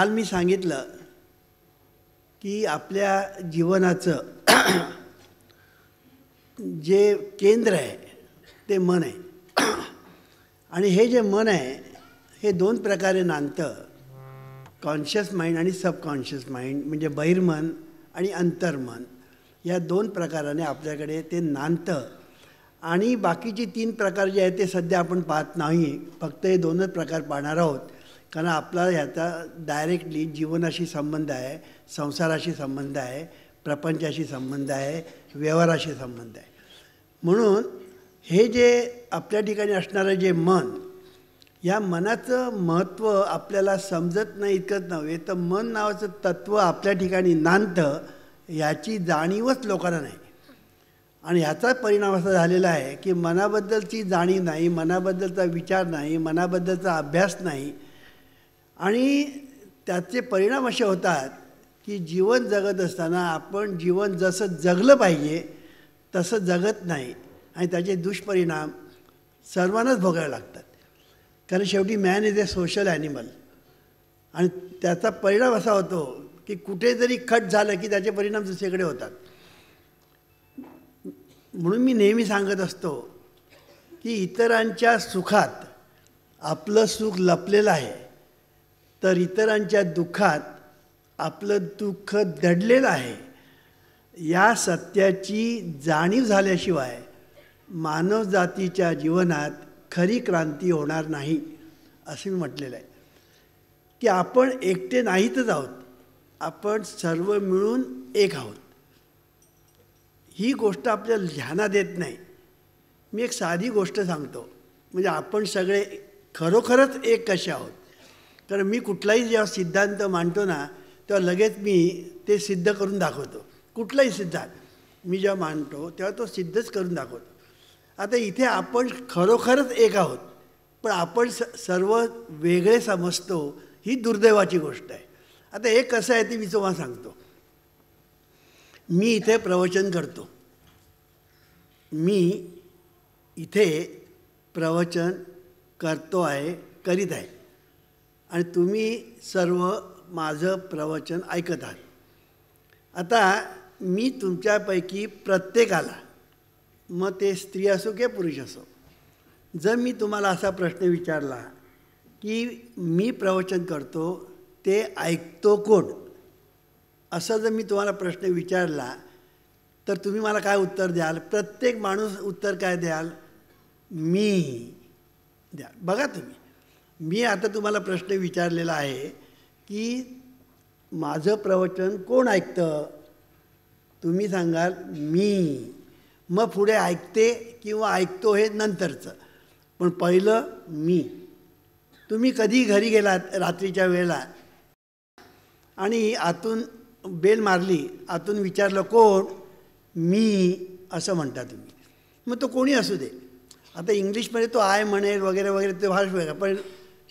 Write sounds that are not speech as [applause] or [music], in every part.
काल मी सांगितलं की आपल्या जीवनाचं [clears throat] जे केंद्र आहे ते मन आहे. [clears throat] आणि हे जे मन आहे हे दोन प्रकारे नांदतं. कॉन्शियस माइंड आणि सबकॉन्शियस माइंड म्हणजे बहिर्मन आणि अंतर्मन. या दोन प्रकाराने आपल्याकडे ते नांदतं. आणि बाकीचे तीन प्रकार जे आहेत ते सध्या आपण पाहत नाही. फक्त हे दोनच प्रकार पाहणार आहोत. कारण आपला ह्याचा डायरेक्टली जीवनाशी संबंध आहे संसाराशी संबंध आहे प्रपंचाशी संबंध आहे व्यवहाराशी संबंध आहे. म्हणून हे जे आपल्या ठिकाणी असणारं जे मन या मनाचं महत्त्व आपल्याला समजत नाही इतकंच नव्हे तर मन नावाचं तत्त्व आपल्या ठिकाणी नांदतं याची जाणीवच लोकांना नाही. आणि ह्याचा परिणाम असा झालेला आहे की मनाबद्दलची जाणीव नाही मनाबद्दलचा विचार नाही मनाबद्दलचा अभ्यास नाही आणि त्याचे परिणाम असे होतात की जीवन जगत असताना आपण जीवन जसं जगलं पाहिजे तसं जगत नाही. आणि त्याचे दुष्परिणाम सर्वांनाच भोगावे लागतात. कारण शेवटी man is a social animal आणि त्याचा परिणाम असा होतो की कुठेतरी खट झालं की त्याचे परिणाम दुसरीकडे होतात. म्हणून मी नेहमी सांगत असतो की इतरांच्या सुखात आपलं सुख लपलेलं आहे. तर इतरांच्या दुःखात आपलं दुःख दडलेलं आहे. या सत्याची जाणीव झाल्याशिवाय मानवजातीच्या जीवनात खरी क्रांती होणार नाही असं मी म्हटलेलं आहे. की आपण एकटे नाहीतच आहोत. आपण सर्व मिळून एक आहोत. ही गोष्ट आपल्या ध्यानात येत नाही. मी एक साधी गोष्ट सांगतो. म्हणजे आपण सगळे खरोखरच एक कसे आहोत? कारण मी कुठलाही जेव्हा सिद्धांत मांडतो ना तेव्हा लगेच मी ते सिद्ध करून दाखवतो. कुठलाही सिद्धांत मी जेव्हा मांडतो तेव्हा तो सिद्धच करून दाखवतो. आता इथे आपण खरोखरच एक आहोत पण आपण स सर्व वेगळे समजतो ही दुर्दैवाची गोष्ट आहे. आता एक कसं आहे ते मी तुम्हाला सांगतो. मी इथे प्रवचन करतो. मी इथे प्रवचन करतो आहे करीत आहे. आणि तुम्ही सर्व माझं प्रवचन ऐकत आहात. आता मी तुमच्यापैकी प्रत्येकाला मग ते स्त्री असो किंवा पुरुष असो जर मी तुम्हाला असा प्रश्न विचारला की मी प्रवचन करतो ते ऐकतो कोण? असं जर मी तुम्हाला प्रश्न विचारला तर तुम्ही मला काय उत्तर द्याल? प्रत्येक माणूस उत्तर काय द्याल? मी द्याल. बघा तुम्ही. मी आता तुम्हाला प्रश्न विचारलेला आहे की माझं प्रवचन कोण ऐकतं? तुम्ही सांगाल मी. मग पुढे ऐकते किंवा ऐकतो हे नंतरचं. पण पहिलं मी. तुम्ही कधी घरी गेलात रात्रीच्या वेळेला? आणि आतून बेल मारली आतून विचारलं कोण? मी असं म्हणता तुम्ही. मग तो कोणी असू दे. आता इंग्लिशमध्ये तो आय म्हणेल वगैरे वगैरे तो भाष वेगळा. पण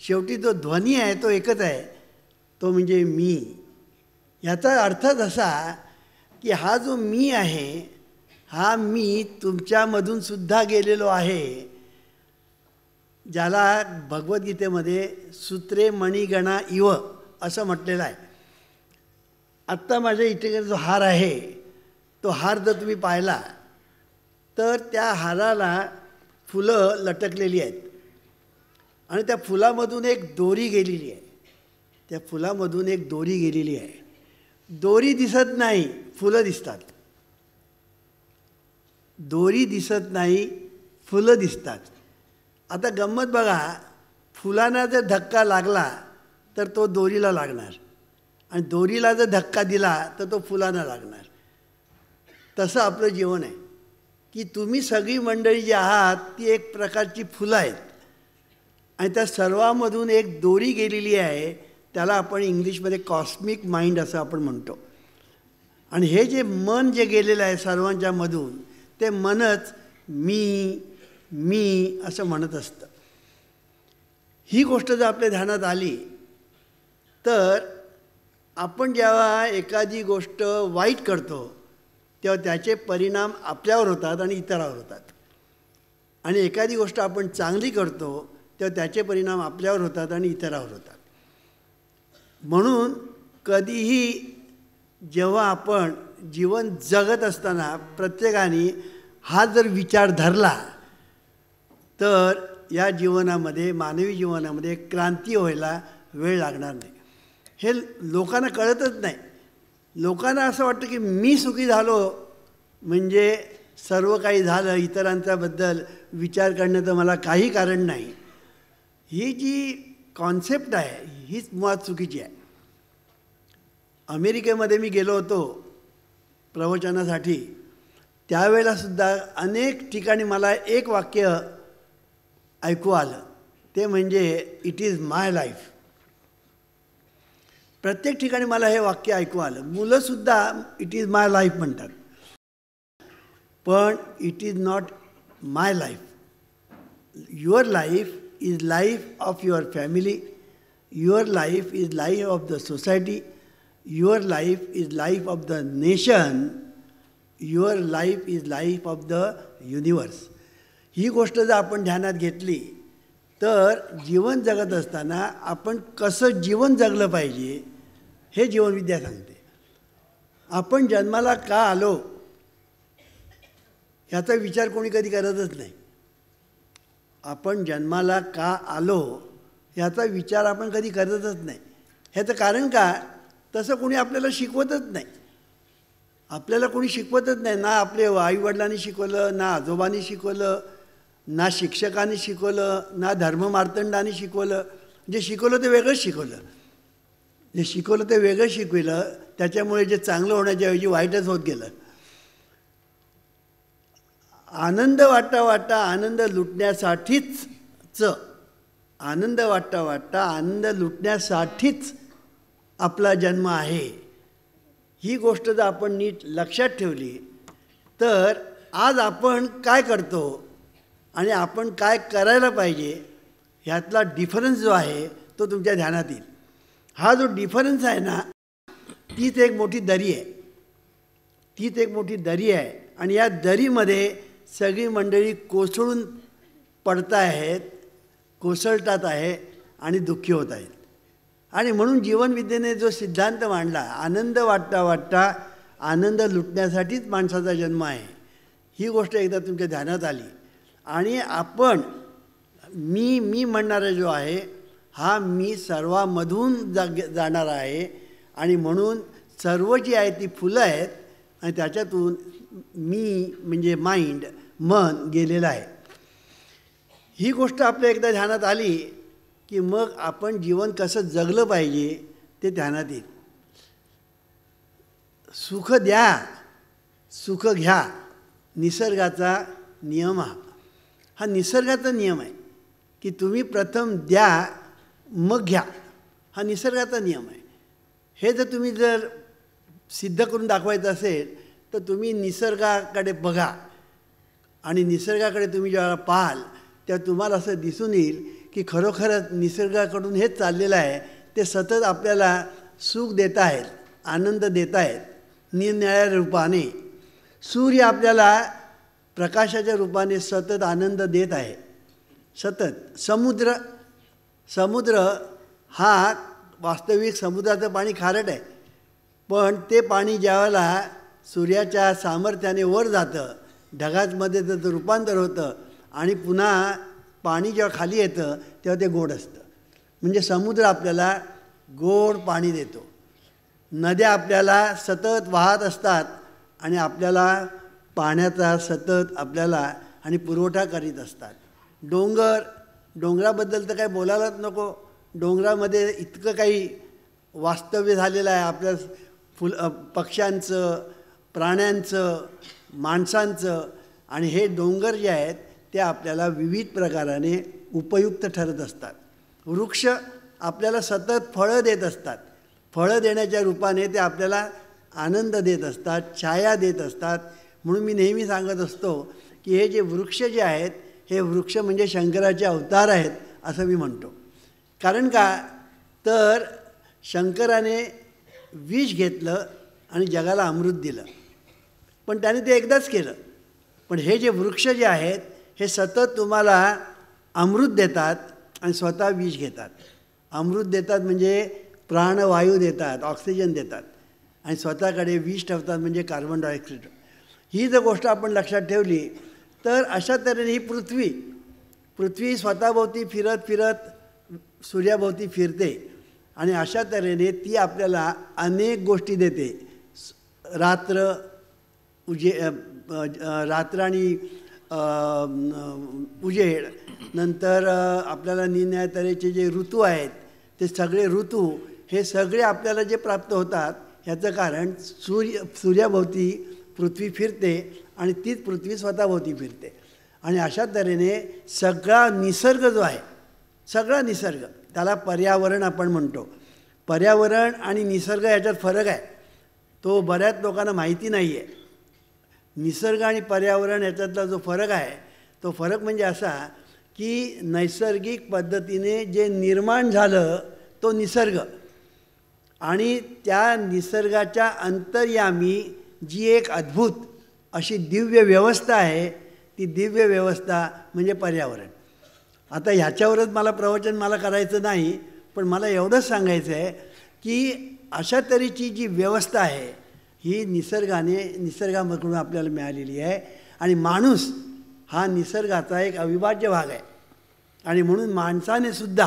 शेवटी जो ध्वनी आहे तो एकच आहे. तो म्हणजे मी. याचा अर्थच असा की हा जो मी आहे हा मी तुमच्यामधून सुद्धा गेलेलो आहे ज्याला भगवद्गीतेमध्ये सूत्रे मणिगणा इव असं म्हटलेलं आहे. आत्ता माझ्या इथे जो हार आहे तो हार जर तुम्ही पाहिला तर त्या हाराला फुलं लटकलेली आहेत. आणि त्या फुलामधून एक दोरी गेलेली आहे. त्या फुलामधून एक दोरी गेलेली आहे. दोरी दिसत नाही फुलं दिसतात. दोरी दिसत नाही फुलं दिसतात. आता गंमत बघा फुलांना जर धक्का लागला तर तो दोरीला लागणार. आणि दोरीला जर धक्का दिला तर तो फुलांना लागणार. तसं आपलं जीवन आहे. की तुम्ही सगळी मंडळी जी आहात ती एक प्रकारची फुलं आहेत. आणि त्या सर्वामधून एक दोरी गेलेली आहे त्याला आपण इंग्लिशमध्ये कॉस्मिक माइंड असं आपण म्हणतो. आणि हे जे मन जे गेलेलं आहे सर्वांच्या मधून ते मनच मी मी असं म्हणत असतं. ही गोष्ट जर आपल्या ध्यानात आली तर आपण जेव्हा एखादी गोष्ट वाईट करतो तेव्हा त्याचे परिणाम आपल्यावर होतात आणि इतरावर होतात. आणि एखादी गोष्ट आपण चांगली करतो तेव्हा त्याचे परिणाम आपल्यावर होतात आणि इतरावर होतात. म्हणून कधीही जेव्हा आपण जीवन जगत असताना प्रत्येकाने हा जर विचार धरला तर या जीवनामध्ये मानवी जीवनामध्ये क्रांती व्हायला वेळ लागणार नाही. हे लोकांना कळतच नाही. लोकांना असं वाटतं की मी सुखी झालो म्हणजे सर्व काही झालं इतरांच्याबद्दल विचार करण्याचं मला काही कारण नाही. ही जी कॉन्सेप्ट आहे हीच मुळात चुकीची आहे. अमेरिकेमध्ये मी गेलो होतो प्रवचनासाठी. त्यावेळेलासुद्धा अनेक ठिकाणी मला एक वाक्य ऐकू आलं. ते म्हणजे इट इज माय लाईफ प्रत्येक ठिकाणी मला हे वाक्य ऐकू आलं. मुलंसुद्धा इट इज माय लाईफ म्हणतात. पण it is not my life your life is life of your family your life is life of the society your life is life of the nation your life is life of the universe ही गोष्ट जर आपण ध्यानात घेतली तर जीवन जगत असताना आपण कसं जीवन जगलं पाहिजे हे जीवनविद्या सांगते. आपण जन्माला का आलो ह्याचा विचार कोणी कधी करतच नाही. आपण जन्माला का आलो ह्याचा विचार आपण कधी करतच नाही. ह्याचं कारण का? तसं कोणी आपल्याला शिकवतच नाही. आपल्याला कोणी शिकवतच नाही. ना आपले आईवडिलांनी शिकवलं ना आजोबांनी शिकवलं ना शिक्षकांनी शिकवलं ना धर्ममार्तंडाने शिकवलं. जे शिकवलं ते वेगळंच शिकवलं. जे शिकवलं ते वेगळं शिकविलं त्याच्यामुळे जे चांगलं होण्याच्या ऐवजी वाईटच होत गेलं. आनंद वाटता वाटता आनंद लुटण्यासाठीच आनंद वाटता वाटता आनंद लुटण्यासाठीच आपला जन्म आहे. ही गोष्ट जर आपण नीट लक्षात ठेवली तर आज आपण काय करतो आणि आपण काय करायला पाहिजे ह्यातला डिफरन्स जो आहे तो तुमच्या ध्यानात येईल. हा जो डिफरन्स आहे ना तीच एक मोठी दरी आहे. तीच एक मोठी दरी आहे. आणि या दरीमध्ये सगळी मंडळी कोसळून पडत आहेत कोसळतात आहे आणि दुःखी होत आहेत. आणि म्हणून जीवनविद्येने जो सिद्धांत मांडला आनंद वाटता वाटता आनंद लुटण्यासाठीच माणसाचा जन्म आहे. ही गोष्ट एकदा तुमच्या ध्यानात आली. आणि आपण मी मी म्हणणारा जो आहे हा मी सर्वामधून जाग जाणार आहे. आणि म्हणून सर्व जी आहे ती फुलं आहेत आणि त्याच्यातून मी म्हणजे माइंड मन गेलेलं आहे. ही गोष्ट आपल्या एकदा ध्यानात आली की मग आपण जीवन कसं जगलं पाहिजे ते ध्यानात येईल. सुख द्या सुख घ्या निसर्गाचा नियम हा. हा निसर्गाचा नियम आहे की तुम्ही प्रथम द्या मग घ्या. हा निसर्गाचा नियम आहे. हे जर तुम्ही जर सिद्ध करून दाखवायचं असेल तर तुम्ही निसर्गाकडे बघा. आणि निसर्गाकडे तुम्ही जेव्हा पाहाल तेव्हा तुम्हाला असं दिसून येईल की खरोखरच निसर्गाकडून हेच चाललेलं आहे. ते सतत आपल्याला सुख देत आहेत आनंद देत आहेत निरनिळ्या रूपाने. सूर्य आपल्याला प्रकाशाच्या रूपाने सतत आनंद देत आहे. सतत. समुद्र समुद्र हा वास्तविक समुद्राचं पाणी खारट आहे. पण ते पाणी ज्यावेळेला सूर्याच्या सामर्थ्याने वर जातं ढगांमध्ये त्याचं रूपांतर होतं आणि पुन्हा पाणी जेव्हा खाली येतं तेव्हा ते गोड असतं. म्हणजे समुद्र आपल्याला गोड पाणी देतो. नद्या आपल्याला सतत वाहत असतात आणि आपल्याला पाण्याचा सतत आपल्याला आणि पुरवठा करीत असतात. डोंगर डोंगराबद्दल तर काही बोलायलाच नको. डोंगरामध्ये इतकं काही वास्तव्य झालेलं आहे. आपल्या फुल पक्ष्यांचं प्राण्यांचं माणसांचं आणि हे डोंगर जे आहेत ते आपल्याला विविध प्रकाराने उपयुक्त ठरत असतात. वृक्ष आपल्याला सतत फळं देत असतात. फळं देण्याच्या रूपाने ते आपल्याला आनंद देत असतात छाया देत असतात. म्हणून मी नेहमी सांगत असतो की हे जे वृक्ष जे आहेत हे वृक्ष म्हणजे शंकराचे अवतार आहेत असं मी म्हणतो. कारण का? तर शंकराने विष घेतलं आणि जगाला अमृत दिलं. पण त्याने ते एकदाच केलं. पण हे जे वृक्ष जे आहेत हे सतत तुम्हाला अमृत देतात आणि स्वतः विष घेतात. अमृत देतात म्हणजे प्राणवायू देतात ऑक्सिजन देतात आणि स्वतःकडे विष ठेवतात म्हणजे कार्बन डायऑक्साईड ही जर गोष्ट आपण लक्षात ठेवली तर अशा तऱ्हेने ही पृथ्वी पृथ्वी स्वतःभोवती फिरत फिरत सूर्याभोवती फिरते आणि अशा तऱ्हेने ती आपल्याला अनेक गोष्टी देते. रात्र उजे रातराणी उजेड नंतर आपल्याला निन्या तऱ्हेचे जे ऋतू आहेत ते सगळे ऋतू हे सगळे आपल्याला जे प्राप्त होतात ह्याचं कारण सूर्य सूर्याभोवती पृथ्वी फिरते आणि तीच पृथ्वी स्वतःभोवती फिरते. आणि अशा तऱ्हेने सगळा निसर्ग जो आहे सगळा निसर्ग त्याला पर्यावरण आपण म्हणतो. पर्यावरण आणि निसर्ग याच्यात फरक आहे. तो बऱ्याच लोकांना माहिती नाही आहे निसर्ग आणि पर्यावरण याच्यातला जो फरक आहे तो फरक म्हणजे असा की नैसर्गिक पद्धतीने जे निर्माण झालं तो निसर्ग. आणि त्या निसर्गाच्या अंतर्यामी जी एक अद्भुत अशी दिव्य व्यवस्था आहे ती दिव्य व्यवस्था म्हणजे पर्यावरण. आता ह्याच्यावरच मला प्रवचन मला करायचं नाही पण मला एवढंच सांगायचं आहे की अशा तऱ्हेची जी व्यवस्था आहे ही निसर्गाने निसर्गामधून आपल्याला मिळालेली आहे. आणि माणूस हा निसर्गाचा एक अविभाज्य भाग आहे. आणि म्हणून माणसाने सुद्धा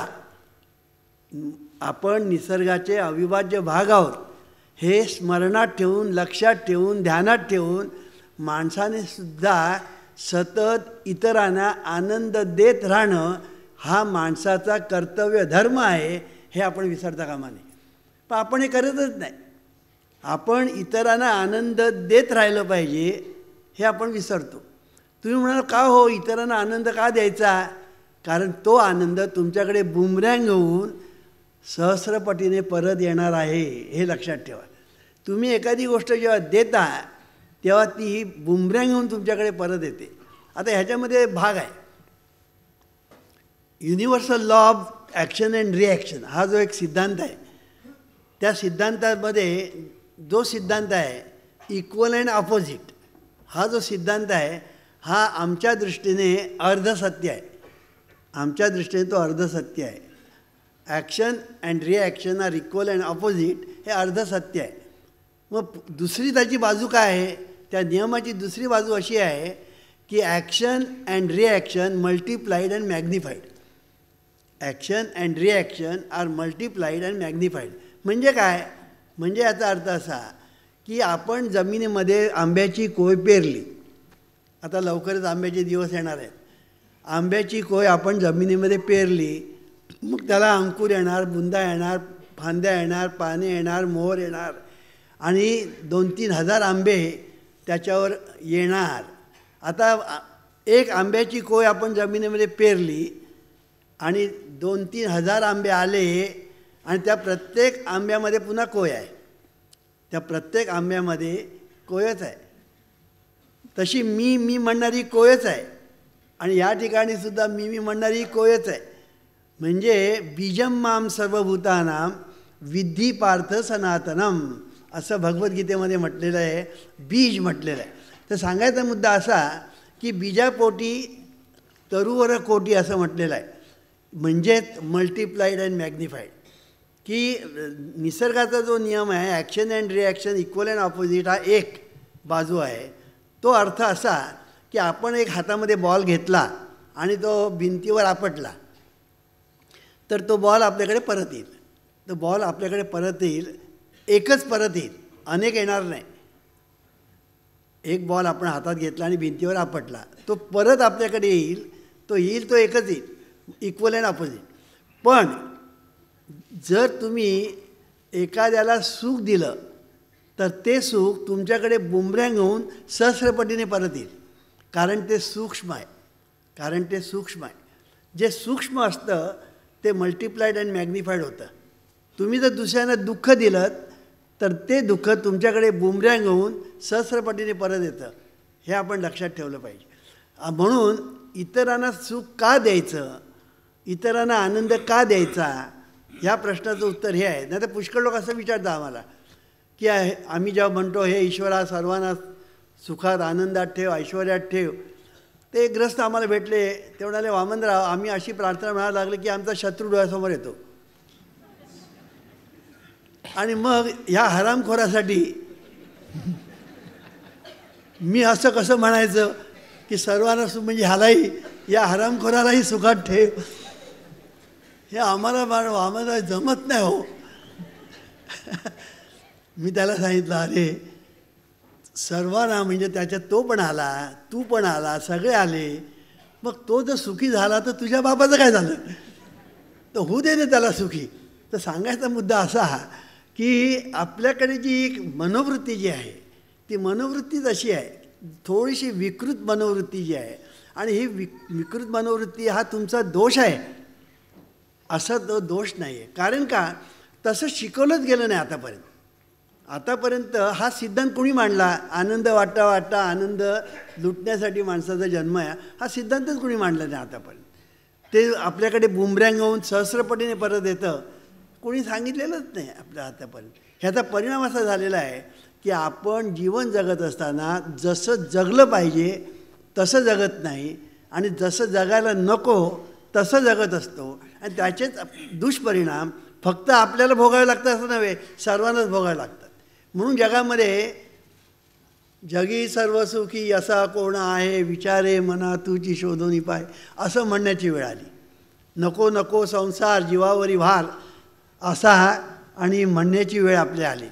आपण निसर्गाचे अविभाज्य भाग आहोत हे स्मरणात ठेवून लक्षात ठेवून ध्यानात ठेवून माणसाने सुद्धा सतत इतरांना आनंद देत राहणं हा माणसाचा कर्तव्य धर्म आहे हे आपण विसरता कामा नये. पण आपण हे करतच नाही. आपण इतरांना आनंद देत राहिलं पाहिजे हे आपण विसरतो. तुम्ही म्हणाल का हो? इतरांना आनंद का द्यायचा? कारण तो आनंद तुमच्याकडे बुमरँग होऊन सहस्रपटीने परत येणार आहे हे लक्षात ठेवा. तुम्ही एखादी गोष्ट जेव्हा देता तेव्हा ती बुमरँग होऊन तुमच्याकडे परत येते. आता ह्याच्यामध्ये भाग आहे. Universal law of action and reaction हा जो एक सिद्धांत आहे त्या सिद्धांतामध्ये जो सिद्धांत आहे इक्वल अँड ऑपोजिट हा जो सिद्धांत आहे हा आमच्या दृष्टीने अर्धसत्य आहे. आमच्या दृष्टीने तो अर्धसत्य आहे. Action and reaction are equal and opposite हे अर्धसत्य आहे. मग दुसरी त्याची बाजू काय आहे? त्या नियमाची दुसरी बाजू अशी आहे की action and reaction multiplied and magnified action and reaction are multiplied and magnified म्हणजे काय? म्हणजे याचा अर्थ असा की आपण जमिनीमध्ये आंब्याची कोय पेरली आता लवकरच आंब्याचे दिवस येणार आहेत. आंब्याची कोय आपण जमिनीमध्ये पेरली मग त्याला अंकुर येणार बुंदा येणार फांद्या येणार पाने येणार मोहर येणार. आणि दोन तीन हजार आंबे त्याच्यावर येणार. आता एक आंब्याची कोय आपण जमिनीमध्ये पेरली आणि दोन तीन हजार आंबे आले आणि त्या प्रत्येक आंब्यामध्ये पुन्हा कोय आहे? त्या प्रत्येक आंब्यामध्ये कोयच आहे. तशी मी मी म्हणणारी कोयच आहे. आणि या ठिकाणी सुद्धा मी मी म्हणणारी कोयच आहे. म्हणजे बीजम माम सर्वभूतानाम विद्धी पार्थ सनातनम असं भगवद्गीतेमध्ये म्हटलेलं आहे. बीज म्हटलेलं आहे. तर सांगायचा मुद्दा असा की बीजापोटी तरुवर कोटी असं म्हटलेलं आहे. म्हणजेच मल्टिप्लाईड अँड मॅग्निफाईड की निसर्गाचा जो नियम आहे action and reaction equal and opposite हा एक बाजू आहे. तो अर्थ असा की आपण एक हातामध्ये बॉल घेतला आणि तो भिंतीवर आपटला तर तो बॉल आपल्याकडे परत येईल. तो बॉल आपल्याकडे परत येईल एकच परत येईल अनेक येणार नाही. एक बॉल आपण हातात घेतला आणि भिंतीवर आपटला तो परत आपल्याकडे येईल तो येईल तो एकच येईल इक्वल अँड ऑपोजिट पण जर तुम्ही एखाद्याला सुख दिलं तर ते सुख तुमच्याकडे बुमऱ्यांग होऊन सहस्रपटीने परत येईल. कारण ते सूक्ष्म आहे. कारण ते सूक्ष्म आहे. जे सूक्ष्म असतं ते मल्टिप्लाईड अँड मॅग्निफाईड होतं. तुम्ही जर दुसऱ्यांना दुःख दिलं तर ते दुःख तुमच्याकडे बुमऱ्यांग होऊन सहस्रपटीने परत येतं. हे आपण लक्षात ठेवलं पाहिजे. म्हणून इतरांना सुख का द्यायचं? इतरांना आनंद का द्यायचा? ह्या प्रश्नाचं उत्तर हे आहे. नाही तर पुष्कळ लोक असं विचारतं आम्हाला की आम्ही जेव्हा म्हणतो हे ईश्वरा सर्वांना सुखात आनंदात ठेव ऐश्वर्यात ठेव. ते ग्रस्त आम्हाला भेटले ते म्हणाले वामनराव आम्ही अशी प्रार्थना म्हणायला लागली की आमचा शत्रू डोळ्यासमोर येतो. आणि मग ह्या हरामखोरासाठी मी असं कसं म्हणायचं की सर्वांना म्हणजे ह्यालाही या हरामखोरालाही सुखात ठेव. हे आम्हाला बाळ आम्हाला जमत नाही हो. मी त्याला सांगितलं अरे सर्वांना म्हणजे त्याच्यात तो पण आला तू पण आला सगळे आले. मग तो जर सुखी झाला तर तुझ्या बाबाचं काय झालं? तर होऊ दे ना त्याला सुखी. तर सांगायचा मुद्दा असा की आपल्याकडे जी एक मनोवृत्ती जी आहे ती मनोवृत्तीच अशी आहे थोडीशी विकृत मनोवृत्ती जी आहे. आणि ही विकृत मनोवृत्ती हा तुमचा दोष आहे. असा तो दोष नाही आहे कारण का? तसं शिकवलंच गेलं नाही आतापर्यंत. आतापर्यंत हा सिद्धांत कोणी मांडला? आनंद वाटा वाटा आनंद लुटण्यासाठी माणसाचा जन्म आहे. हा सिद्धांतच कोणी मांडला नाही आतापर्यंत. ते आपल्याकडे बुमऱ्यांग होऊन सहस्रपटीने परत येतं. कोणी सांगितलेलंच नाही आपल्या आतापर्यंत. ह्याचा परिणाम असा झालेला आहे की आपण जीवन जगत असताना जसं जगलं पाहिजे तसं जगत नाही. आणि जसं जगायला नको तसं जगत असतो. आणि त्याचेच दुष्परिणाम फक्त आपल्याला भोगावे लागतात असं नव्हे सर्वांनाच भोगावे लागतात. म्हणून जगामध्ये जगी सर्व सुखी असा कोण आहे विचारे मना तुझी शोधून पाय असं म्हणण्याची वेळ आली. नको नको संसार जीवावरी भार असा आणि म्हणण्याची वेळ आपल्या आली.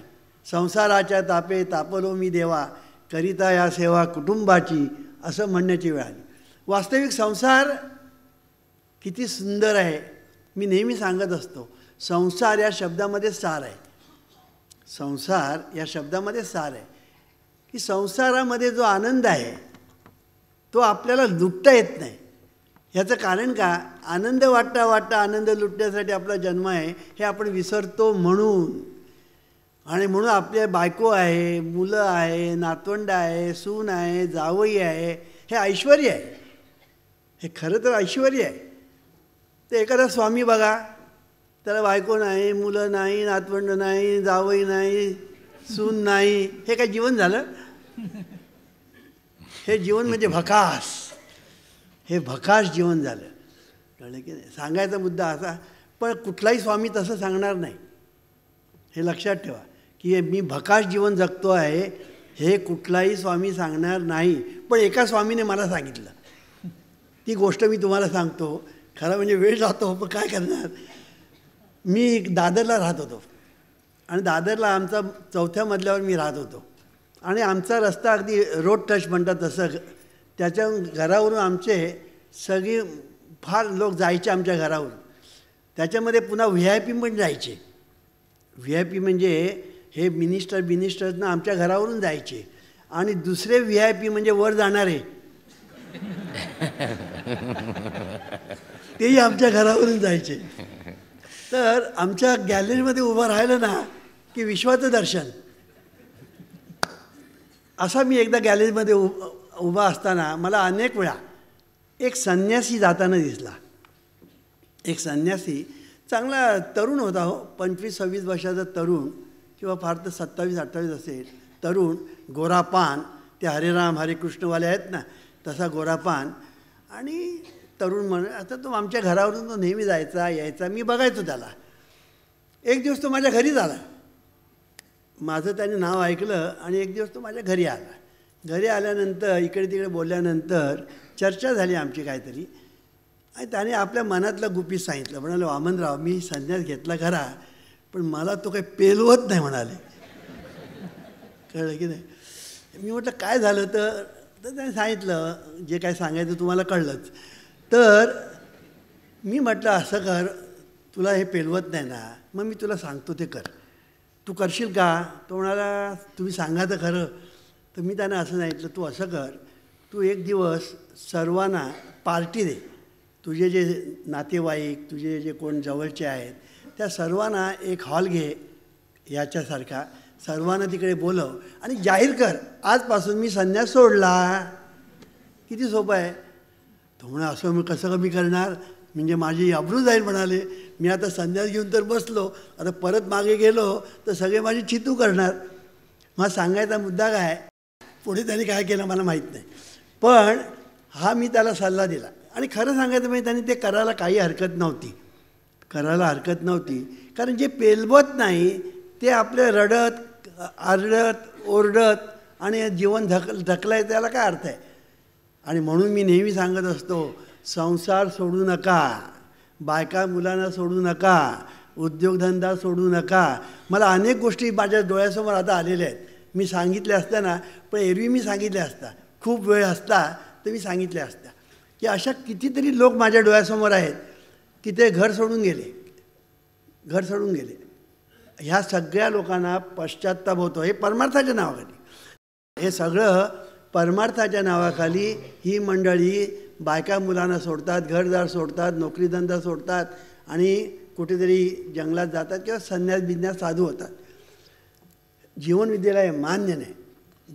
संसाराच्या तापे तापलो मी देवा करिता या सेवा कुटुंबाची असं म्हणण्याची वेळ आली. वास्तविक संसार किती सुंदर आहे मी नेहमी सांगत असतो संसार या शब्दामध्ये सार आहे. संसार या शब्दामध्ये सार आहे. की संसारामध्ये जो आनंद आहे तो आपल्याला लुटता येत नाही. ह्याचं कारण का? आनंद वाटता वाटता आनंद लुटण्यासाठी आपला जन्म आहे हे आपण विसरतो म्हणून. आणि म्हणून आपल्या बायको आहे मुलं आहे नातवंड आहे सून आहे जावई आहे हे ऐश्वर आहे. हे खरं तर ऐश्वर आहे. ते एखादा स्वामी बघा. त्याला बायको नाही मुलं नाही नातवंड नाही जावई नाही सून नाही. हे काय जीवन झालं? हे जीवन म्हणजे भकास. हे भकास जीवन झालं. कळलं की नाही? सांगायचा मुद्दा असा पण कुठलाही स्वामी तसं सांगणार नाही. हे लक्षात ठेवा की मी भकास जीवन जगतो आहे हे कुठलाही स्वामी सांगणार नाही. पण एका स्वामीने मला सांगितलं. ती गोष्ट मी तुम्हाला सांगतो खरं म्हणजे वेळ जातो पण काय करणार? मी दादरला राहत होतो. आणि दादरला आमचा चौथ्या मजल्यावर मी राहत होतो. आणि आमचा रस्ता अगदी रोड टच म्हणतात तसं. त्याच्या घरावरून आमचे सगळी फार लोक जायचे आमच्या घरावरून. त्याच्यामध्ये पुन्हा व्ही आय पी पण जायचे. व्ही आय पी म्हणजे हे मिनिस्टर मिनिस्टरनं आमच्या घरावरून जायचे. आणि दुसरे व्ही आय पी म्हणजे वर जाणारे. [laughs] तेही आमच्या घरावरून जायचे. तर आमच्या गॅलरीमध्ये उभं राहिलं ना की विश्वाचं दर्शन. असा मी एकदा गॅलरीमध्ये उ उभा असताना मला अनेक वेळा एक संन्यासी जाताना दिसला. एक संन्यासी चांगला तरुण होता हो पंचवीस सव्वीस वर्षाचा तरुण किंवा फार तर सत्तावीस अठ्ठावीस असेल तरुण गोरापान ते हरेराम हरे कृष्णवाले आहेत ना तसा गोरापान. आणि तरुण म्हण आता तो आमच्या घरावरून तो नेहमी जायचा यायचा. मी बघायचो त्याला. एक दिवस तो माझ्या घरी झाला. माझं त्याने नाव ऐकलं आणि एक दिवस तो माझ्या घरी आला. घरी आल्यानंतर इकडे तिकडे बोलल्यानंतर चर्चा झाली आमची काहीतरी. आणि त्याने आपल्या मनातलं गुपित सांगितलं. म्हणाले वामनराव मी संन्यास घेतला खरा पण मला तो काही पेलवत नाही म्हणाले. कळलं की नाही? मी म्हटलं काय झालं? तर त्याने सांगितलं जे काय सांगायचं तुम्हाला कळलंच. तर मी म्हटलं असं कर तुला हे पेलवत नाही ना मग मी तुला सांगतो ते कर. तू करशील का? तो म्हणाला तुम्ही सांगा तर खरं. तर मी त्यांना असं सांगितलं तू असं कर तू एक दिवस सर्वांना पार्टी दे. तुझे जे नातेवाईक तुझे जे कोण जवळचे आहेत त्या सर्वांना एक हॉल घे याच्यासारखा. सर्वांना तिकडे बोलव आणि जाहीर कर. आजपासून मी संन्यास सोडला. किती सोपं आहे. तो म्हणा असं मी कसं कमी करणार? म्हणजे माझी अब्रू जाईल म्हणाले. मी आता संन्यास घेऊन तर बसलो. आता परत मागे गेलो तर सगळे माझी चितू करणार. मला सांगायचा मुद्दा काय? पुढे त्यांनी काय केलं मला माहीत नाही. पण हा मी त्याला सल्ला दिला. आणि खरं सांगायचं म्हणजे त्यांनी ते करायला काही हरकत नव्हती. करायला हरकत नव्हती. कारण जे पेलवत नाही ते आपले रडत आरडत ओरडत आणि जीवन धक धकलाय त्याला काय अर्थ आहे? आणि म्हणून मी नेहमी सांगत असतो संसार सोडू नका बायका मुलांना सोडू नका उद्योगधंदा सोडू नका. मला अनेक गोष्टी माझ्या डोळ्यासमोर आता आलेल्या आहेत. मी सांगितल्या असत्या ना पण एरवी मी सांगितल्या असता खूप वेळ असता तर मी सांगितल्या असत्या की अशा कितीतरी लोक माझ्या डोळ्यासमोर आहेत की ते घर सोडून गेले. घर सोडून गेले. ह्या सगळ्या लोकांना पश्चात्ताप होतो. हे परमार्थाच्या नावाखाली. हे सगळं परमार्थाच्या नावाखाली ही मंडळी बायका मुलांना सोडतात घरदार सोडतात नोकरीधंदा सोडतात आणि कुठेतरी जंगलात जातात किंवा संन्यास बिन्यास साधू होतात. जीवन विद्यालय मान्य नाही.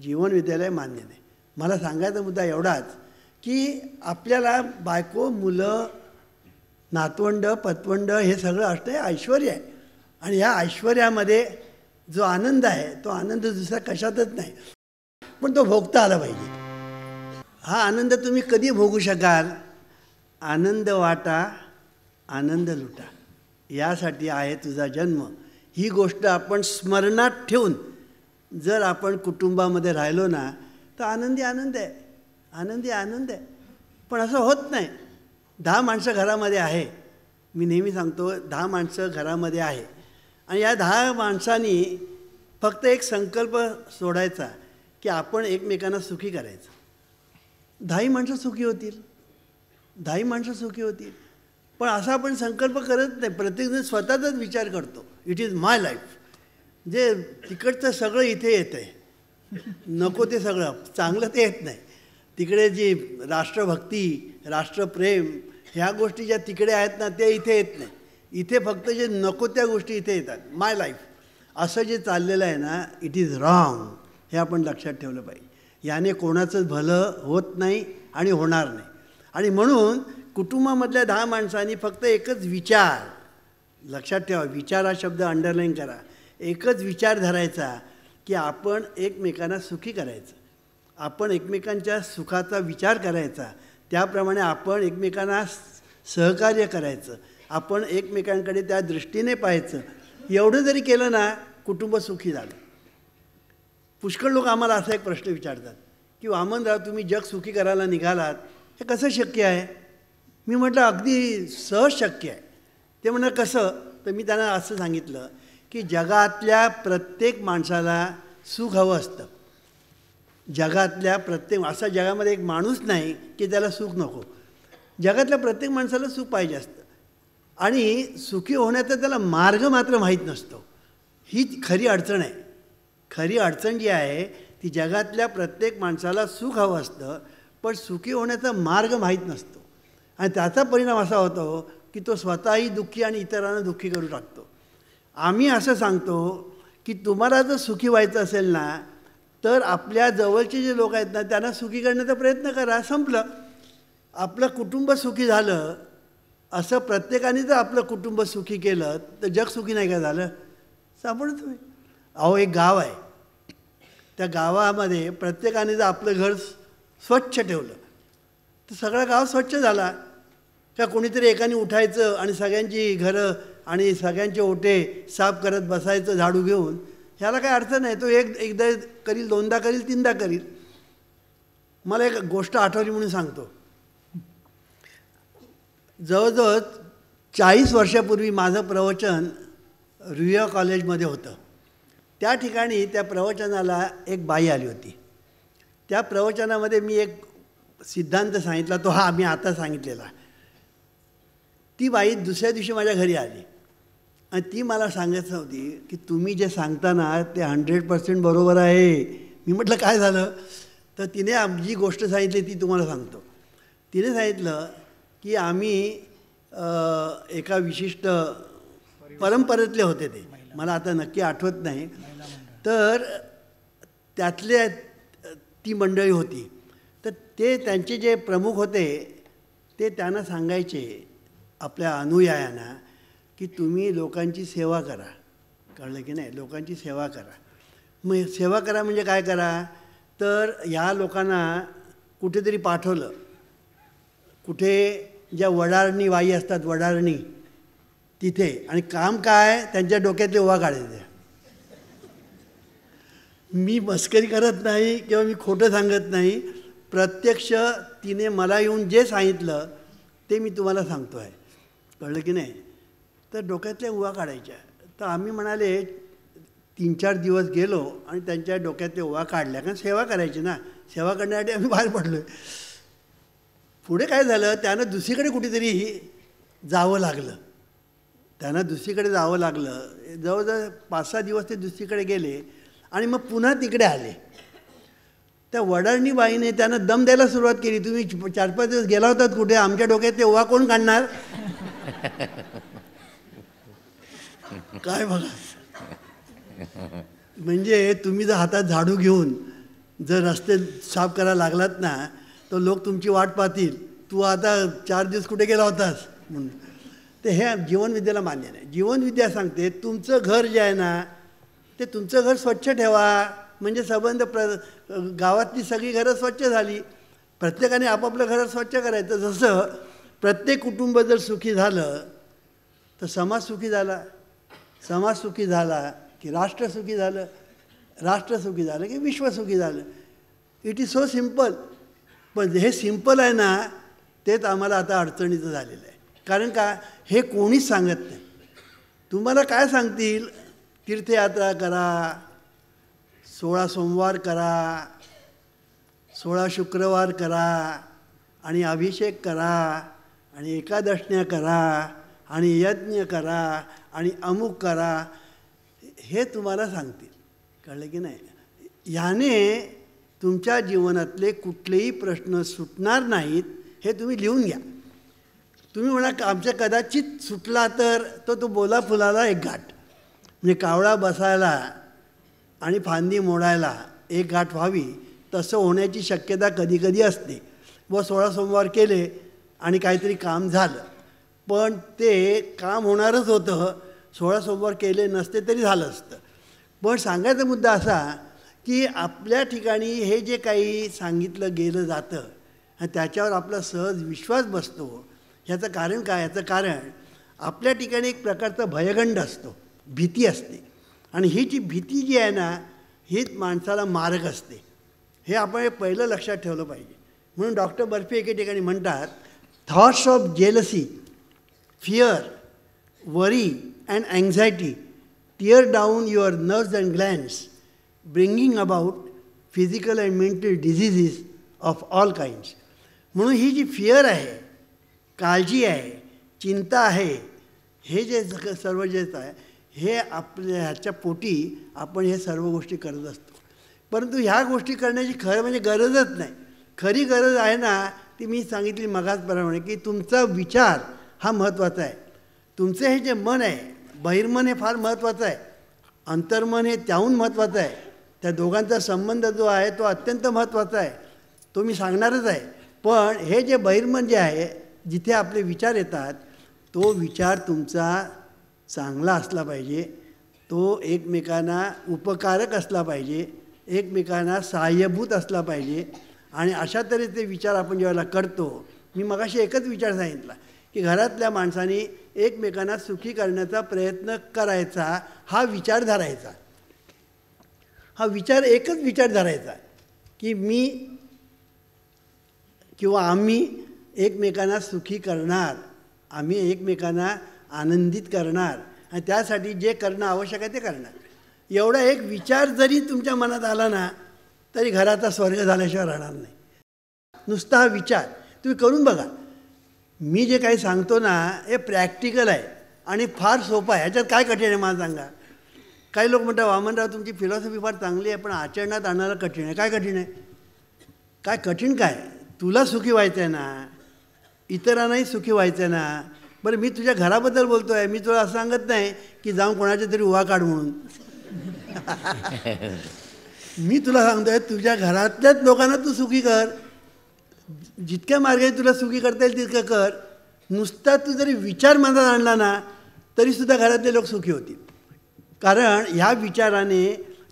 जीवन विद्यालय मान्य नाही. मला सांगायचा मुद्दा एवढाच की आपल्याला बायको मुलं नातवंड पतवंड हे सगळं असतं हे ऐश्वर आहे. आणि ह्या ऐश्वर्यामध्ये जो आनंद आहे तो आनंद दुसरा कशातच नाही. पण तो भोगता आला पाहिजे. हा आनंद तुम्ही कधी भोगू शकाल? आनंद वाटा आनंद लुटा. यासाठी आहे तुझा जन्म. ही गोष्ट आपण स्मरणात ठेवून जर आपण कुटुंबामध्ये राहिलो ना तर आनंदी आनंद आहे. आनंदी आनंद आहे. पण असं होत नाही. दहा माणसं घरामध्ये आहे. मी नेहमी सांगतो दहा माणसं घरामध्ये आहे. आणि या दहा माणसांनी फक्त एक संकल्प सोडायचा. की आपण एकमेकांना सुखी करायचं. दहाही माणसं सुखी होतील. दहाही माणसं सुखी होतील. पण असा आपण संकल्प करत नाही. प्रत्येकजण स्वतःचाच विचार करतो. इट इज माय लाईफ जे तिकडचं सगळं इथे येतं आहे नको ते सगळं. चांगलं ते येत नाही. तिकडे जी राष्ट्रभक्ती राष्ट्रप्रेम ह्या गोष्टी ज्या तिकडे आहेत ना त्या इथे येत नाही. इथे फक्त जे नको त्या गोष्टी इथे येतात. माय लाईफ असं जे चाललेलं आहे ना इट इज रॉंग हे आपण लक्षात ठेवलं पाहिजे. याने कोणाचंच भलं होत नाही आणि होणार नाही. आणि म्हणून कुटुंबामधल्या दहा माणसांनी फक्त एकच विचार लक्षात ठेवा विचार हा शब्द अंडरलाईन करा. एकच विचार धरायचा की आपण एकमेकांना सुखी करायचं. आपण एकमेकांच्या सुखाचा विचार करायचा. त्याप्रमाणे आपण एकमेकांना सहकार्य करायचं. आपण एकमेकांकडे त्या दृष्टीने पाहायचं. एवढं जरी केलं ना कुटुंब सुखी झालं. पुष्कळ लोक आम्हाला असा एक प्रश्न विचारतात की हो, वामनराव तुम्ही जग सुखी करायला निघालात हे कसं शक्य आहे? मी म्हटलं अगदी सहज शक्य आहे. ते म्हणणं कसं? तर मी त्यांना असं सांगितलं की जगातल्या प्रत्येक माणसाला सुख हवं असतं. जगातल्या प्रत्येक असा जगामध्ये एक माणूस नाही की त्याला सुख नको. जगातल्या प्रत्येक माणसाला सुख पाहिजे असतं. आणि सुखी होण्याचा त्याला मार्ग मात्र माहीत नसतो. ही खरी अडचण आहे. खरी अडचण जी आहे ती जगातल्या प्रत्येक माणसाला सुख हवं असतं पण सुखी होण्याचा मार्ग माहीत नसतो. आणि त्याचा परिणाम असा होतो की तो स्वतःही दुःखी आणि इतरांना दुःखी करू टाकतो. आम्ही असं सांगतो की तुम्हाला जर सुखी व्हायचं असेल ना तर आपल्या जवळचे जे लोक आहेत ना त्यांना सुखी करण्याचा प्रयत्न करा. संपलं. आपलं कुटुंब सुखी झालं असं प्रत्येकाने जर आपलं कुटुंब सुखी केलं तर जग सुखी नाही का झालं? सापडत तुम्ही. अहो एक गाव आहे. त्या गावामध्ये प्रत्येकाने जर आपलं घर स्वच्छ ठेवलं तर सगळं गाव स्वच्छ झाला. का कोणीतरी एकाने उठायचं आणि सगळ्यांची घरं आणि सगळ्यांचे ओटे साफ करत बसायचं झाडू घेऊन ह्याला काय अर्थ नाही. तो एक एकदा करील दोनदा करील तीनदा करील. मला एक गोष्ट आठवली म्हणून सांगतो. जवळजवळ चाळीस वर्षापूर्वी माझं प्रवचन रुया कॉलेजमध्ये होतं. त्या ठिकाणी त्या प्रवचनाला एक बाई आली होती. त्या प्रवचनामध्ये मी एक सिद्धांत सांगितला तो हा आम्ही आता सांगितलेला. ती बाई दुसऱ्या दिवशी माझ्या घरी आली. आणि ती मला सांगत होती की तुम्ही जे सांगता ना ते हंड्रेड पर्सेंट बरोबर आहे. मी म्हटलं काय झालं? तर तिने जी गोष्ट सांगितली ती तुम्हाला सांगतो. तिने सांगितलं की आम्ही एका विशिष्ट परंपरेतले होते ते. मला आता नक्की आठवत नाही. तर त्यातल्या ती मंडळी होती. तर ते त्यांचे जे प्रमुख होते ते त्यांना सांगायचे आपल्या अनुयायांना की तुम्ही लोकांची सेवा करा. कळलं की नाही? लोकांची सेवा करा. मग सेवा करा म्हणजे काय करा? तर ह्या लोकांना कुठेतरी पाठवलं. कुठे ज्या वडारणी वाई असतात वडारणी तिथे. आणि काम काय? त्यांच्या डोक्यातले उभा काढायचे. मी मस्करी करत नाही किंवा मी खोटं सांगत नाही. प्रत्यक्ष तिने मला येऊन जे सांगितलं ते मी तुम्हाला सांगतो आहे कळलं की नाही? तर डोक्यातल्या उवा काढायच्या. तर आम्ही म्हणाले तीन चार दिवस गेलो आणि त्यांच्या डोक्यातल्या उवा काढल्या. कारण सेवा करायची ना. सेवा करण्यासाठी आम्ही बाहेर पडलो पुढे काय झालं? त्यानं दुसरीकडे कुठेतरी जावं लागलं. त्यांना दुसरीकडे जावं लागलं. जवळजवळ पाच सहा दिवस ते दुसरीकडे गेले आणि मग पुन्हा तिकडे आले. त्या वडाळणी बाईने त्यांना दम द्यायला सुरुवात केली. तुम्ही चार पाच दिवस गेला होतात कुठे? आमच्या डोक्यात ते ओवा कोण काढणार? काय बघा. म्हणजे तुम्ही जर हातात झाडू घेऊन जर रस्ते साफ करायला लागलात ना तर लोक तुमची वाट पाहतील. तू आता चार दिवस कुठे गेला होतास? म्हणून. तर हे जीवनविद्येला मान्य नाही. जीवनविद्या सांगते तुमचं घर जे आहे ना ते तुमचं घर स्वच्छ ठेवा. म्हणजे संबंध प्र गावातली सगळी घरं स्वच्छ झाली. प्रत्येकाने आपापलं घरं स्वच्छ करायचं. जसं प्रत्येक कुटुंब जर सुखी झालं तर समाज सुखी झाला. समाज सुखी झाला की राष्ट्र सुखी झालं. राष्ट्र सुखी झालं की विश्व सुखी झालं. इट इज सो सिंपल पण हे सिंपल आहे ना तेच आम्हाला आता अडचणीचं झालेलं आहे. कारण का? हे कोणीच सांगत नाही. तुम्हाला काय सांगतील? तीर्थयात्रा करा सोळा सोमवार करा सोळा शुक्रवार करा आणि अभिषेक करा आणि एकादशण्या करा आणि यज्ञ करा आणि अमुक करा हे तुम्हाला सांगतील. कळलं की नाही? ह्याने तुमच्या जीवनातले कुठलेही प्रश्न सुटणार नाहीत हे तुम्ही लिहून घ्या. तुम्ही म्हणा आमच्या कदाचित सुटला तर तो तो बोला फुलाला एक घाट. म्हणजे कावळा बसायला आणि फांदी मोडायला एक गाठ व्हावी तसं होण्याची शक्यता कधी कधी असते. व सोळा सोमवार केले आणि काहीतरी काम झालं. पण ते काम होणारच होतं. सोळा सोमवार केले नसते तरी झालं असतं. पण सांगायचा मुद्दा असा की आपल्या ठिकाणी हे जे काही सांगितलं गेलं जातं आणि त्याच्यावर आपला सहज विश्वास बसतो ह्याचं कारण काय? याचं कारण आपल्या ठिकाणी एक प्रकारचा भयगंड असतो. भीती असते. आणि ही जी भीती जी आहे ना हीच माणसाला मारक असते. हे आपण हे पहिलं लक्षात ठेवलं पाहिजे. म्हणून डॉक्टर बर्फी एके ठिकाणी म्हणतात thoughts of jealousy fear worry and anxiety tear down your nerves and glands bringing about physical and mental diseases of all kinds म्हणून ही जी फिअर आहे काळजी आहे चिंता आहे हे जे सर्व जे आहे हे आपल्या ह्याच्या पोटी आपण हे सर्व गोष्टी करत असतो. परंतु ह्या गोष्टी करण्याची खरं म्हणजे गरजच नाही. खरी गरज आहे ना ती मी सांगितली मगाचप्रमाणे की तुमचा विचार हा महत्त्वाचा आहे. तुमचं हे जे मन आहे बहिर्मन हे फार महत्त्वाचं आहे. अंतर्मन हे त्याहून महत्त्वाचं आहे. त्या दोघांचा संबंध जो आहे तो अत्यंत महत्त्वाचा आहे. तो मी सांगणारच आहे. पण हे जे बहिर्मन जे आहे जिथे आपले विचार येतात तो विचार तुमचा चांगला असला पाहिजे. तो एकमेकांना उपकारक असला पाहिजे. एकमेकांना सहाय्यभूत असला पाहिजे. आणि अशा तऱ्हेचे विचार आपण ज्यावेळेला करतो मी मगाशी एकच विचार सांगितला की घरातल्या माणसांनी एकमेकांना सुखी करण्याचा प्रयत्न करायचा हा विचार धरायचा. हा विचार एकच विचार धरायचा की मी किंवा आम्ही एकमेकांना सुखी करणार. आम्ही एकमेकांना आनंदित करणार. आणि त्यासाठी जे करणं आवश्यक आहे ते करणार. एवढा एक विचार जरी तुमच्या मनात आला ना तरी घराचा स्वर्ग झाल्याशिवाय राहणार नाही. नुसता हा विचार. तुम्ही करून बघा. मी जे काही सांगतो ना हे प्रॅक्टिकल आहे. आणि फार सोपं आहे. ह्याच्यात काय कठीण आहे मला सांगा. काही लोक म्हणतात वामनराव तुमची फिलॉसॉफी फार चांगली आहे पण आचरणात आणायला कठीण आहे. काय कठीण आहे? काय कठीण काय? तुला सुखी व्हायचं आहे ना. इतरांनाही सुखी व्हायचं आहे ना. बरं मी तुझ्या घराबद्दल बोलतो आहे मी तुला असं सांगत नाही की जाऊन कोणाच्या तरी उवा काढ म्हणून. [laughs] मी तुला सांगतो आहे तुझ्या घरातल्याच लोकांना तू सुखी कर. जितक्या मार्गाने तुला सुखी करता येईल तितकं कर. नुसता तू जरी विचार मनात आणला ना तरीसुद्धा घरातले लोक सुखी होतील. कारण ह्या विचाराने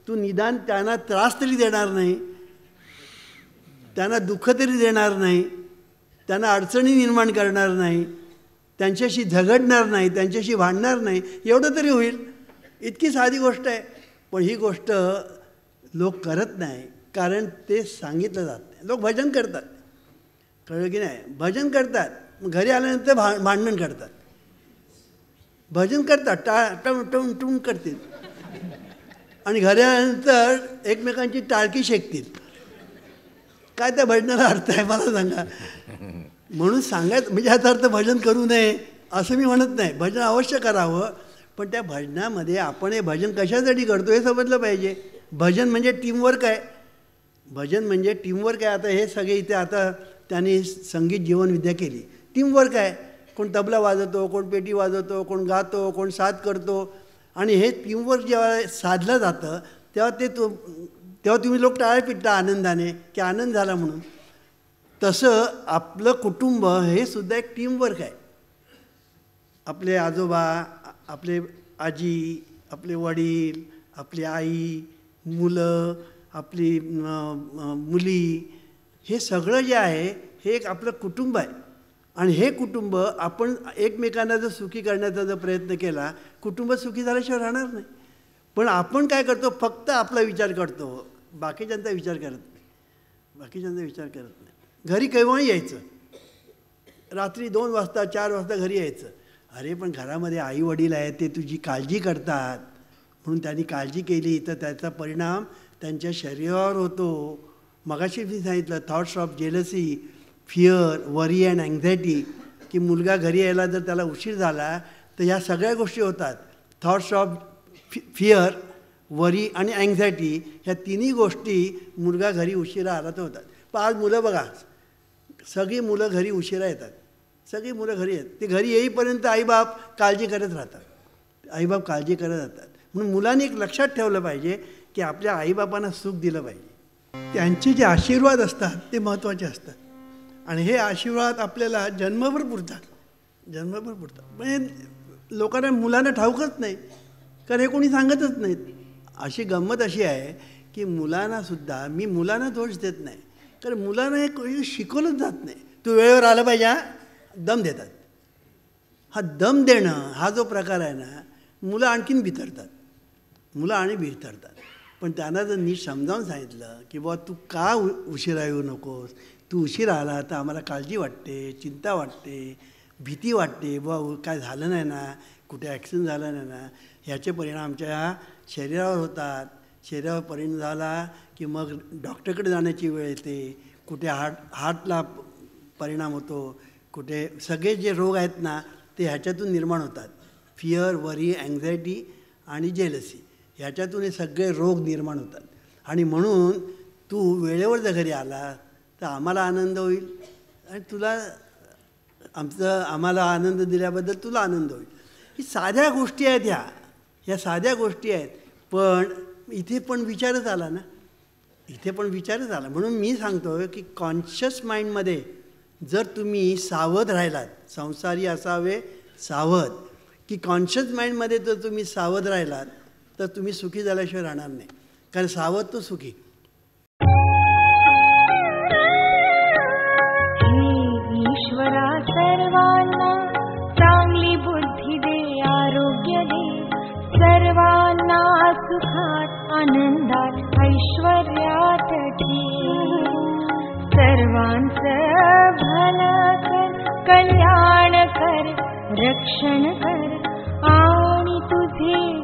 तू निदान त्यांना त्रास तरी देणार नाही त्यांना दुःख तरी देणार नाही त्यांना अडचणी निर्माण करणार नाही त्यांच्याशी झगडणार नाही त्यांच्याशी भांडणार नाही एवढं तरी होईल. इतकी साधी गोष्ट आहे. पण ही गोष्ट लोक करत नाही कारण ते सांगितलं जात नाही. लोक भजन करतात. कळलं की नाही? भजन करतात. मग घरी आल्यानंतर भा भांडण करतात. भजन करतात. टा टम टम टूम करतील. आणि घरी आल्यानंतर एकमेकांची टाळकी शेकतील. काय त्या भजनाला अर्थ आहे? मला सांगा. म्हणून सांगायचं म्हणजे ह्याचा अर्थ भजन करू नये असं मी म्हणत नाही. भजन अवश्य करावं पण त्या भजनामध्ये आपण हे भजन कशासाठी करतो हे समजलं पाहिजे. भजन म्हणजे टीमवर्क आहे. भजन म्हणजे टीमवर्क आहे. आता हे सगळे इथे आता त्यांनी संगीत जीवनविद्या केली. टीमवर्क आहे. कोण तबला वाजवतो कोण पेटी वाजवतो कोण गातो कोण साथ करतो. आणि हे टीमवर्क जेव्हा साधलं जातं तेव्हा ते तो तेव्हा तुम्ही लोक टाळ्या पिटता आनंदाने की आनंद झाला म्हणून. तसं आपलं कुटुंब हे सुद्धा एक टीमवर्क आहे. आपले आजोबा आपले आजी आपले वडील आपली आई मुलं आपली मुली हे सगळं जे आहे हे एक आपलं कुटुंब आहे. आणि हे कुटुंब आपण एकमेकांना जर सुखी करण्याचा जर प्रयत्न केला कुटुंब सुखी झाल्याशिवाय राहणार नाही. पण आपण काय करतो? फक्त आपला विचार करतो. बाकीच्यांचा विचार करत नाही. बाकीच्यांचा विचार करत नाही. घरी केव्हाही यायचं. रात्री दोन वाजता चार वाजता घरी यायचं. अरे पण घरामध्ये आई वडील आहेत ते तुझी काळजी करतात. म्हणून त्यांनी काळजी केली तर त्याचा परिणाम त्यांच्या शरीरावर होतो. मगाशी मी सांगितलं thoughts of jealousy fear worry and anxiety की मुलगा घरी यायला जर त्याला उशीर झाला तर ह्या सगळ्या गोष्टी होतात. Thoughts of fi fear worry आणि अँझायटी ह्या तिन्ही गोष्टी मुलगा घरी उशिरा आला होतात. पण आज मुलं बघा सगळी मुलं घरी उशिरा येतात. सगळी मुलं घरी येतात ते घरी येईपर्यंत आईबाप काळजी करत राहतात. आईबाप काळजी करत राहतात. म्हणून मुलांनी एक लक्षात ठेवलं पाहिजे की आपल्या आईबापांना सुख दिलं पाहिजे. त्यांचे जे आशीर्वाद असतात ते महत्त्वाचे असतात. आणि हे आशीर्वाद आपल्याला जन्मभर पुरतात. जन्मभर पुरतात. म्हणजे लोकांना मुलांना ठाऊकच नाही. कारण हे कोणी सांगतच नाहीत. अशी गंमत अशी आहे की मुलांनासुद्धा मी मुलांना दोष देत नाही कारण मुलांना हे कोणी शिकवलंच जात नाही. तू वेळेवर आलं पाहिजे हा? दम देतात. हा दम देणं हा जो प्रकार आहे ना मुलं आणखीन भितरतात मुलं आणि भितरतात पण त्यांना जर नीट समजावून सांगितलं की बुवा तू का उशिरा येऊ नकोस? तू उशिरा आला तर आम्हाला काळजी वाटते चिंता वाटते भीती वाटते. बुवा काय झालं नाही ना? कुठे ॲक्सिडेंट झालं नाही ना? ह्याचे परिणाम आमच्या शरीरावर होतात. शरीरावर परिणाम झाला की मग डॉक्टरकडे जाण्याची वेळ येते. कुठे हार्ट हार्टला परिणाम होतो. कुठे सगळे जे रोग आहेत ना ते ह्याच्यातून निर्माण होतात. फिअर वरी अँझायटी आणि जेलसी ह्याच्यातून हे सगळे रोग निर्माण होतात. आणि म्हणून तू वेळेवर जर घरी आला तर आम्हाला आनंद होईल. आणि तुला आमचं आम्हाला आनंद दिल्याबद्दल तुला आनंद होईल. ही साध्या गोष्टी आहेत ह्या. ह्या साध्या गोष्टी आहेत. पण इथे पण विचारच आला ना. इथे पण विचारच आला. म्हणून मी सांगतो की कॉन्शियस माइंडमध्ये जर तुम्ही सावध राहिलात संसारी असावे सावध की कॉन्शियस माइंडमध्ये जर तुम्ही सावध राहिलात तर तुम्ही सुखी झाल्याशिवाय राहणार नाही. कारण सावध तो सुखी. ऐश्वर्यात ठेव सर्वांचं भलं कर कल्याण कर रक्षण कर. आणि तुझे